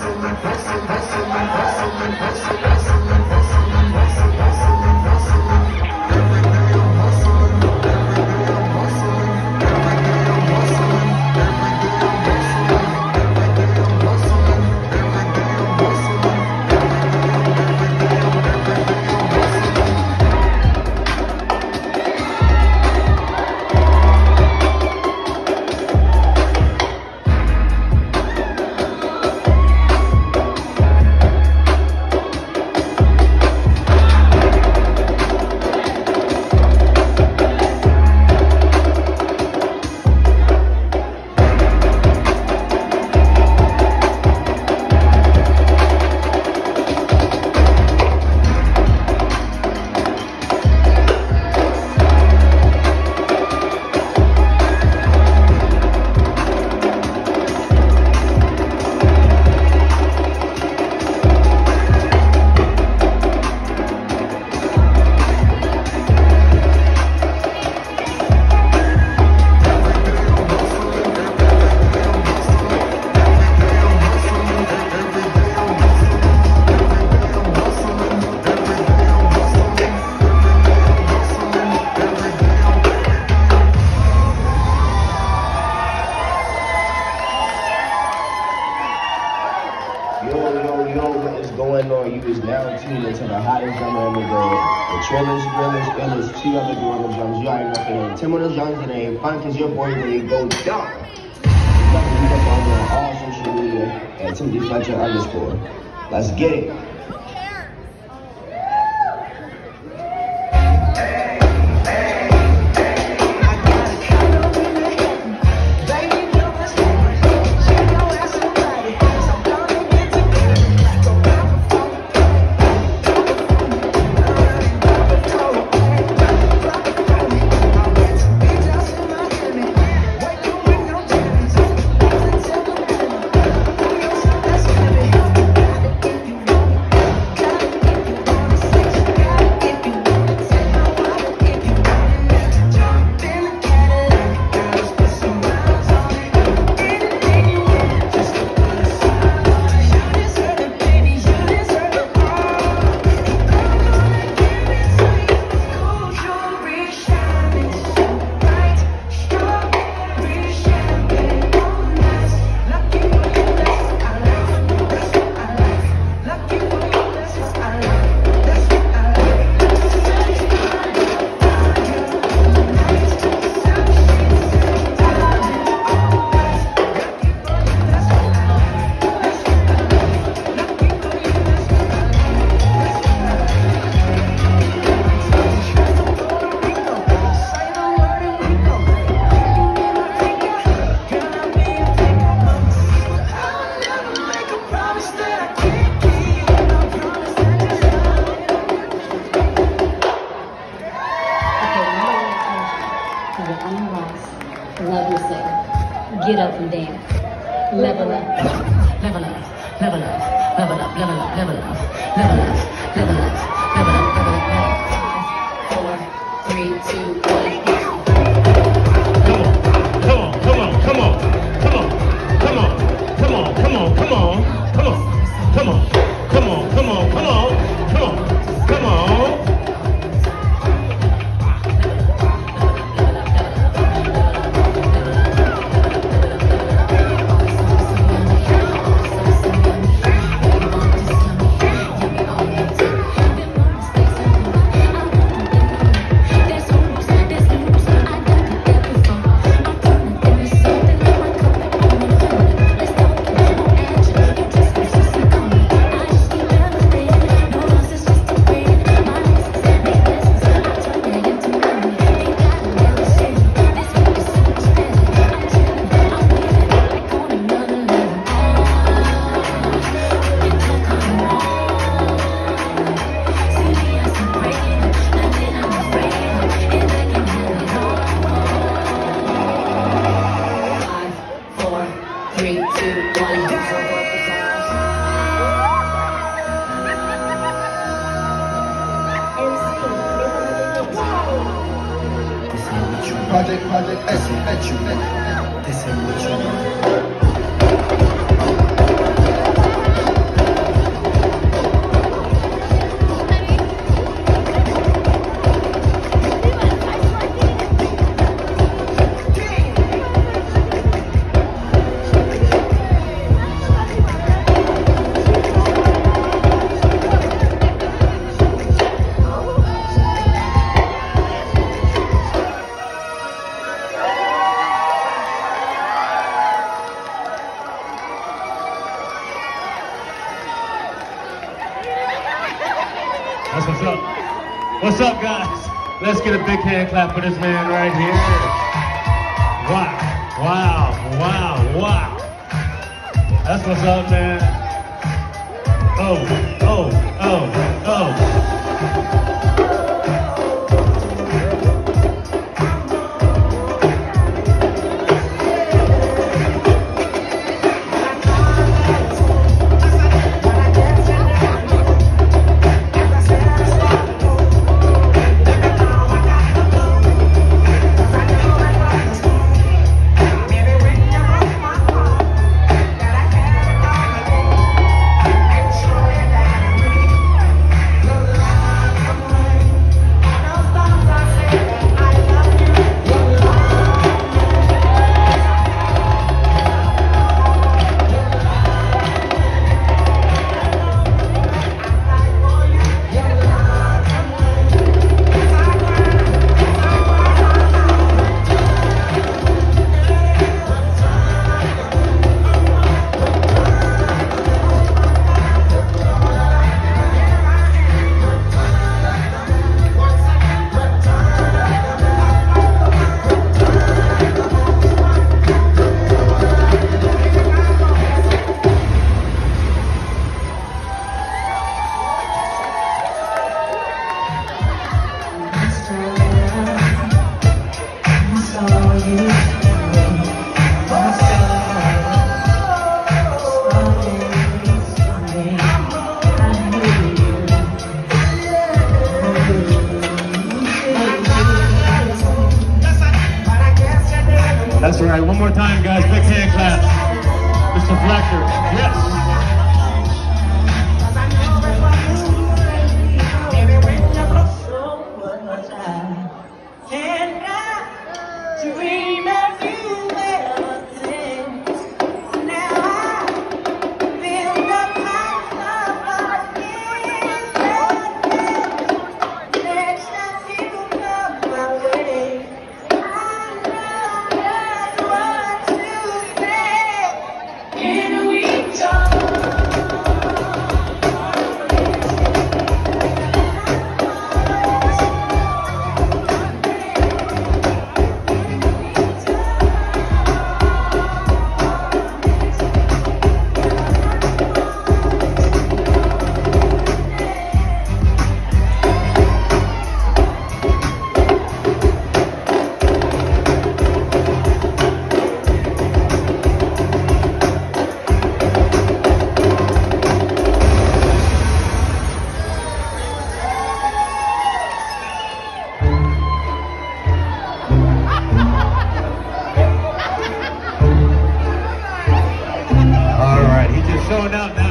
hustle and hustle, hustle and hustle and hustle. And hustle. Buddha's done today. Fun your boy where you go dark. Follow me on all social media at Timothy underscore. Let's get it. to your own. Love yourself. Get up and dance. Level up. Level up. Level up. Level up. Level up. Level up. Level up. Level up. Project, project, I you, bet you, I see what you want. That's what's up. What's up, guys? Let's get a big hand clap for this man right here. Wow, wow, wow, wow. That's what's up, man. Oh, oh, oh, oh. Out now,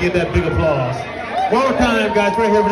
Get that big applause. One more time, guys, right here.